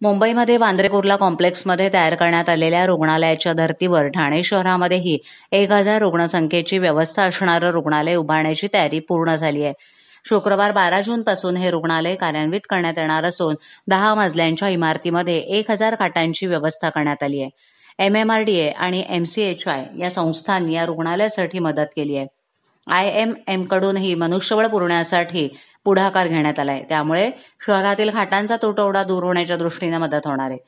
मुंबईमध्ये वांद्रे कुर्ला कॉम्प्लेक्समध्ये तयार करण्यात आलेल्या रुग्णालयाच्या धर्तीवर ठाणे शहरामध्येही एक हजार रुग्णसंख्येची व्यवस्था असणारं रुग्णालय उभारण्याची तयारी पूर्ण झाली आहे. शुक्रवार बारा जून पासून हे रुग्णालय कार्यान्वित करण्यात येणार असून दहा मजल्यांच्या इमारतीमध्ये एक हजार खाटांची व्यवस्था करण्यात आली आहे. एमएमआरडीए आणि एमसीएचआय या संस्थांनी या रुग्णालयासाठी मदत केली आहे. आय एम एमकडूनही मनुष्यबळ पुरवण्यासाठी पुढाकार घेण्यात आलाय. त्यामुळे शहरातील खाटांचा तुटवडा दूर होण्याच्या दृष्टीने मदत होणार आहे.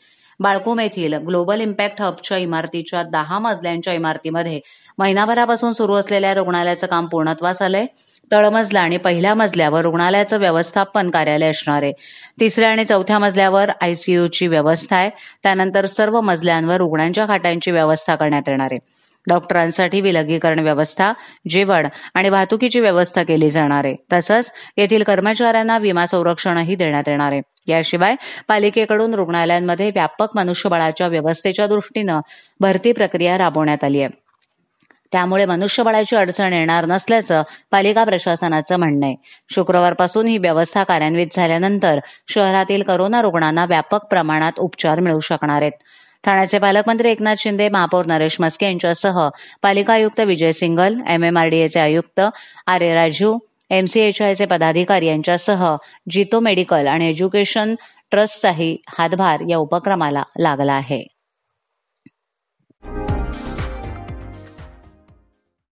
बाळकूम येथील ग्लोबल इम्पॅक्ट हबच्या इमारतीच्या दहा मजल्यांच्या इमारतीमध्ये महिनाभरापासून सुरू असलेल्या रुग्णालयाचं काम पूर्णत्वास आलंय. तळमजला आणि पहिल्या मजल्यावर रुग्णालयाचं व्यवस्थापन कार्यालय असणार आहे. तिसऱ्या आणि चौथ्या मजल्यावर आयसीयूची व्यवस्था आहे. त्यानंतर सर्व मजल्यांवर रुग्णांच्या खाटांची व्यवस्था करण्यात येणार आहे. डॉक्टरांसाठी विलगीकरण व्यवस्था जेवण आणि वाहतुकीची व्यवस्था केली जाणार आहे. तसंच येथील कर्मचाऱ्यांना विमा संरक्षणही देण्यात येणार आहे. याशिवाय पालिकेकडून रुग्णालयांमध्ये व्यापक मनुष्यबळाच्या व्यवस्थेच्या दृष्टीनं भरती प्रक्रिया राबवण्यात आली आहे. त्यामुळे मनुष्यबळाची अडचण येणार नसल्याचं पालिका प्रशासनाचं म्हणणं आहे. शुक्रवारपासून ही व्यवस्था कार्यान्वित झाल्यानंतर शहरातील करोना रुग्णांना व्यापक प्रमाणात उपचार मिळू शकणार आहेत. ठाण्याचे पालकमंत्री एकनाथ शिंदे महापौर नरेश मस्के यांच्यासह पालिका आयुक्त विजय सिंगल एमएमआरडीएचे आयुक्त आर ए राजू एमसीएचआयचे पदाधिकारी यांच्यासह जितो मेडिकल आणि एज्युकेशन ट्रस्टचाही हातभार या उपक्रमाला लागला आहे.